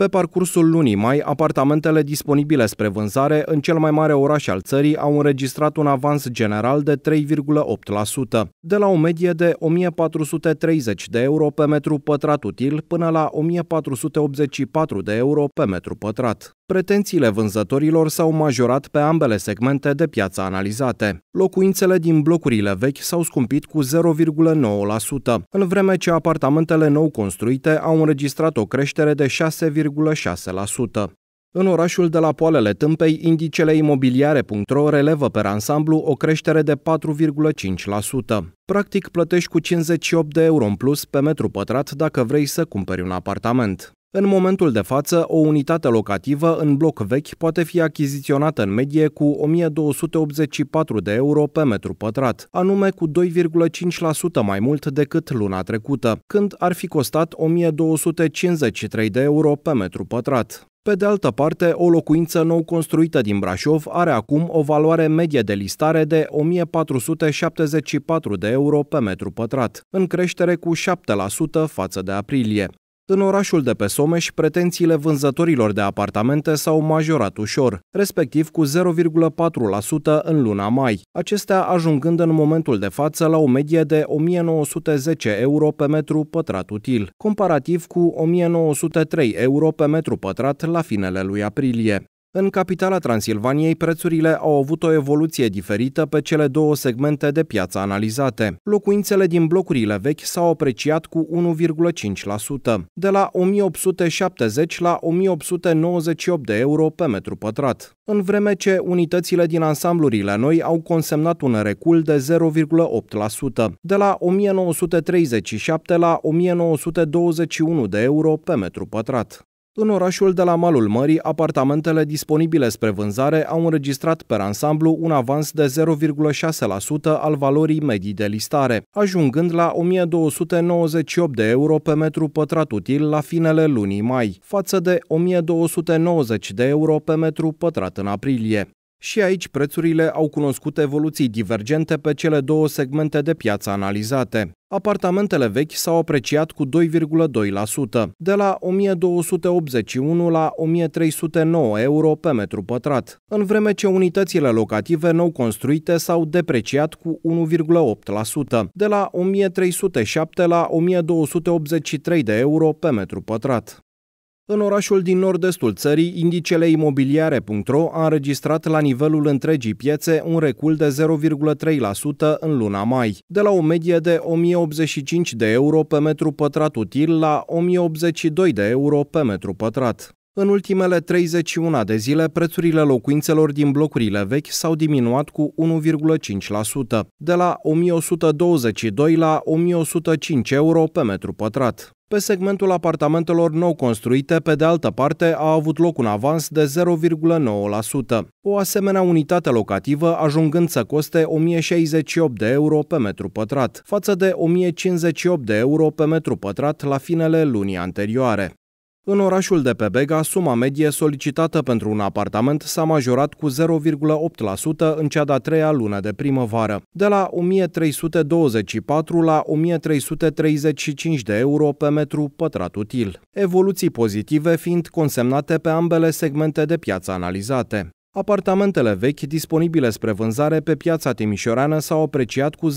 Pe parcursul lunii mai, apartamentele disponibile spre vânzare în cel mai mare oraș al țării au înregistrat un avans general de 3,8%, de la o medie de 1430 de euro pe metru pătrat util până la 1484 de euro pe metru pătrat. Pretențiile vânzătorilor s-au majorat pe ambele segmente de piață analizate. Locuințele din blocurile vechi s-au scumpit cu 0,9%, în vreme ce apartamentele nou construite au înregistrat o creștere de 6,6%. În orașul de la poalele Tâmpei, indicele imobiliare.ro relevă pe ansamblu o creștere de 4,5%. Practic, plătești cu 58 de euro în plus pe metru pătrat dacă vrei să cumperi un apartament. În momentul de față, o unitate locativă în bloc vechi poate fi achiziționată în medie cu 1284 de euro pe metru pătrat, anume cu 2,5% mai mult decât luna trecută, când ar fi costat 1253 de euro pe metru pătrat. Pe de altă parte, o locuință nou construită din Brașov are acum o valoare medie de listare de 1474 de euro pe metru pătrat, în creștere cu 7% față de aprilie. În orașul de pe Someș, pretențiile vânzătorilor de apartamente s-au majorat ușor, respectiv cu 0,4% în luna mai, acestea ajungând în momentul de față la o medie de 1910 euro pe metru pătrat util, comparativ cu 1903 euro pe metru pătrat la finele lui aprilie. În capitala Transilvaniei, prețurile au avut o evoluție diferită pe cele două segmente de piață analizate. Locuințele din blocurile vechi s-au apreciat cu 1,5%, de la 1870 la 1898 de euro pe metru pătrat, în vreme ce unitățile din ansamblurile noi au consemnat un recul de 0,8%, de la 1937 la 1921 de euro pe metru pătrat. În orașul de la malul mării, apartamentele disponibile spre vânzare au înregistrat per ansamblu un avans de 0,6% al valorii medii de listare, ajungând la 1298 de euro pe metru pătrat util la finele lunii mai, față de 1290 de euro pe metru pătrat în aprilie. Și aici prețurile au cunoscut evoluții divergente pe cele două segmente de piață analizate. Apartamentele vechi s-au apreciat cu 2,2%, de la 1281 la 1309 euro pe metru pătrat, în vreme ce unitățile locative nou construite s-au depreciat cu 1,8%, de la 1307 la 1283 de euro pe metru pătrat. În orașul din nord-estul țării, indicele imobiliare.ro a înregistrat la nivelul întregii piețe un recul de 0,3% în luna mai, de la o medie de 1085 de euro pe metru pătrat util la 1082 de euro pe metru pătrat. În ultimele 31 de zile, prețurile locuințelor din blocurile vechi s-au diminuat cu 1,5%, de la 1122 la 1105 euro pe metru pătrat. Pe segmentul apartamentelor nou construite, pe de altă parte, a avut loc un avans de 0,9%. O asemenea unitate locativă ajungând să coste 1068 de euro pe metru pătrat, față de 1058 de euro pe metru pătrat la finele lunii anterioare. În orașul de pe Bega, suma medie solicitată pentru un apartament s-a majorat cu 0,8% în cea de-a treia lună de primăvară, de la 1324 la 1335 de euro pe metru pătrat util, evoluții pozitive fiind consemnate pe ambele segmente de piață analizate. Apartamentele vechi disponibile spre vânzare pe piața timișoreană s-au apreciat cu 0,9%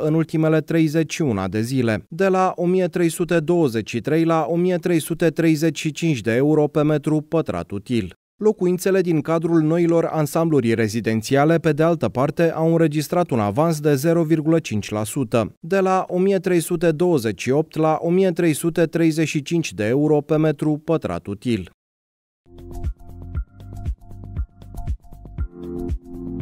în ultimele 31 de zile, de la 1323 la 1335 de euro pe metru pătrat util. Locuințele din cadrul noilor ansambluri rezidențiale, pe de altă parte, au înregistrat un avans de 0,5%, de la 1328 la 1335 de euro pe metru pătrat util. Thank you.